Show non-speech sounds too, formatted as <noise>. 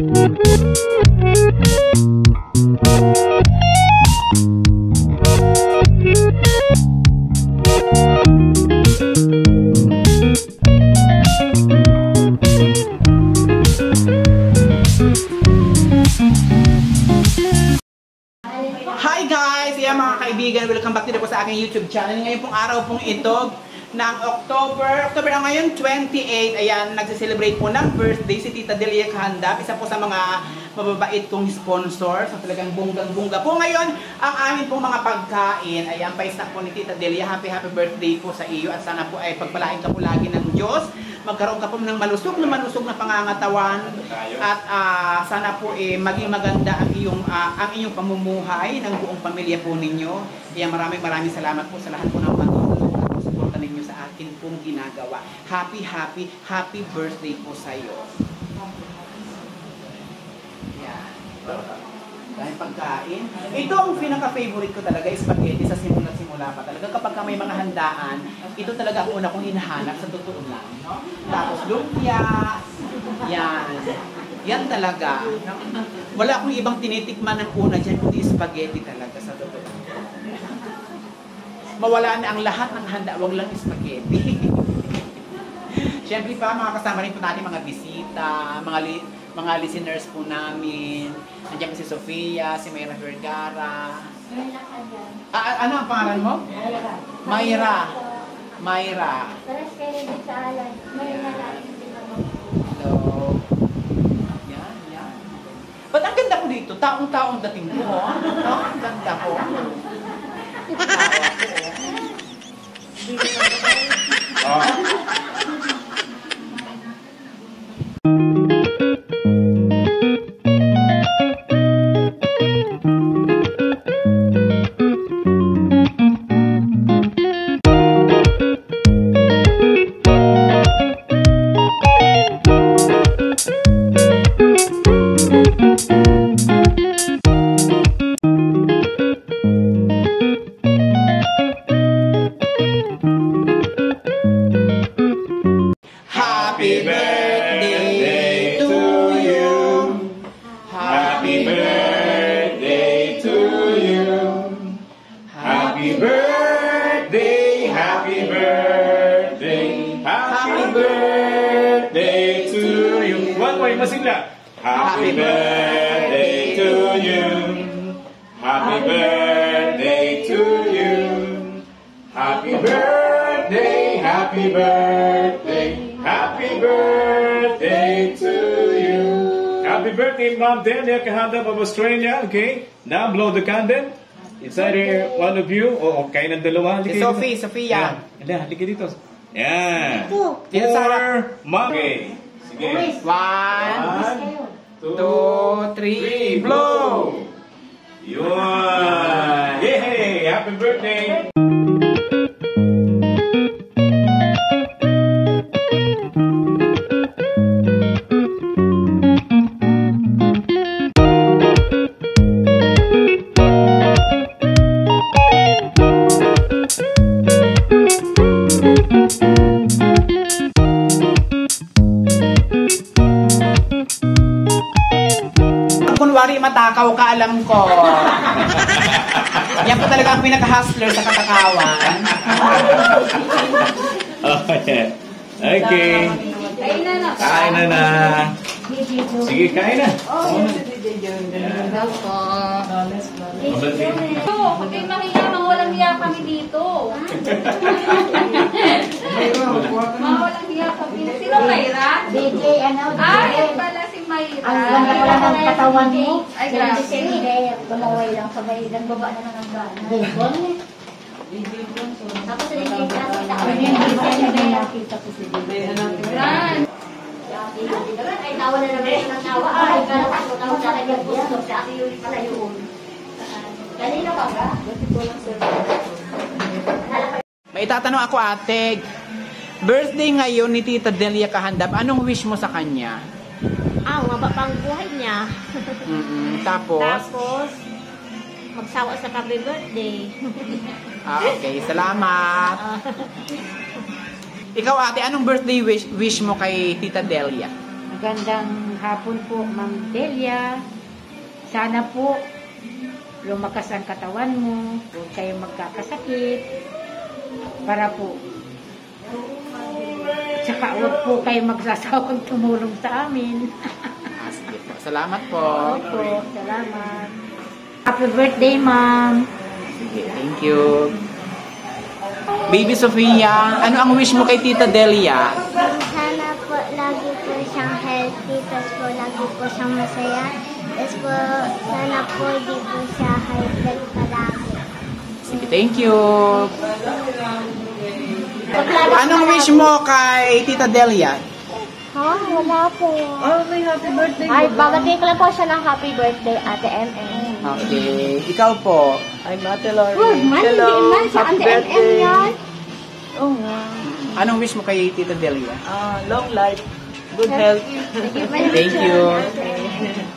Hi guys! Yeah mga kaibigan, welcome back dito po sa aking YouTube channel. Ngayon pong araw pong ito, ng October, October na ngayon, 28, ayan, nagsiselebrate po ng birthday si Tita Delia Kahandap, isa po sa mga mababait kong sponsor, sa talagang bunggang-bungga po ngayon, ang amin pong mga pagkain, ayan, paisa po ni Tita Delia, happy happy birthday po sa iyo. At sana po ay pagpalain ka po lagi ng Diyos, magkaroon ka po ng malusog na malusog na pangangatawan. At ah, sana po eh, maging maganda ang iyong ah, ang inyong pamumuhay ng buong pamilya po ninyo. Kaya maraming maraming salamat po sa lahat po ng patuloy ninyo sa akin pong ginagawa. Happy, happy, happy birthday po sa iyo. Yan. Dahil pagkain. Ito ang pinaka-favorite ko talaga, spaghetti sa simula-simula pa talaga. Kapag ka may mga handaan, ito talaga ang una kong hinahanap sa totoo lang. No? Tapos lumpia, yan. Yan talaga. Wala akong ibang tinitikman ng una dyan, kundi spaghetti talaga sa totoo. Mawala na ang lahat ng handa, wag lang spaghetti. <laughs> Siyempre pa, mga kasama rin po natin mga bisita, mga li- mga listeners po namin. Nandiyan po si Sofia, si Mayra Vergara. Ah, ah, ano ang pangalan mo? Mayra. Mayra. Paras kayo din sa alay. May nalaking din ako. Hello. Yan, yan. Ba't ang ganda ko dito? Taong-taong dating ko, ha? No? Ang ganda ko. <laughs> Oh. Happy Happy birthday to you. Happy birthday, happy birthday, happy birthday to you. One more, masigla. Happy birthday to you. Happy birthday to you. Happy birthday, happy birthday, Happy birthday, Mom Delia Kahanda of Australia. Okay, now blow the candle. It's either one of you o kayo ng dalawa. Si Sophie. Sophia. Yan. Halika, dito. Yan. Four, Mom. Okay. Sige. One, One, two, three, blow! Yun. Yay! Happy birthday! Kunwari matakaw ka, alam ko. <laughs> Yan po talaga ang pinaka-hustler sa katakawan. Okay. Okay. Ayun na na. Kain na na. Sige, kain na. Daw po. Ito, huwag kayo mahiya, mga walang hiya kami dito. <laughs> Mga walang hiya kami. Sino Mayra? DJ, DJ. pala si Mayra. Ang ganda ng katawan mo. Ay, grabe. Hindi, tumaway lang sabay, nagbaba na lang ang gana. Tapos sa DJ class, kita Ano yung design na may nakita ko si? Yan. Ay, tawa na naman siya ng. Ay, kala ko tawa sa gusto. Si Ate Yuli pala yun. Kanino ka ba? May itatanong ako ate, birthday ngayon ni Tita Delia Kahandap, anong wish mo sa kanya? Ah, maba pang buhay niya. Mm-mm. Tapos, Tapos, magsawa sa happy birthday. ah, okay, salamat. Ah, Ikaw ate, anong birthday wish, wish mo kay Tita Delia? Magandang hapon po, Ma'am Delia. Sana po lumakas ang katawan mo, huwag kayong magkakasakit. Para po, tsaka huwag po kayong magsasawang tumulong sa amin. Ah, sige po. Salamat po. Opo, salamat. Happy birthday, Ma'am. Sige, thank you. Baby Sofia, ano ang wish mo kay Tita Delia? Sana po lagi po siyang healthy, tapos po lagi po siyang masaya. Tapos po, sana po di po siya high blood palagi. Sige, thank you. Anong wish mo kay Tita Delia? Ha? Wala po. Oh, may happy birthday. Ay, babati ko lang po siya ng happy birthday, Ate MM. Okay, ikaw po. Ay, Mate Lori. Good man, hindi man sa Ate MM yan. Oo nga. Anong wish mo kay Tita Delia? Ah, long life. Good health. Thank you. Thank you.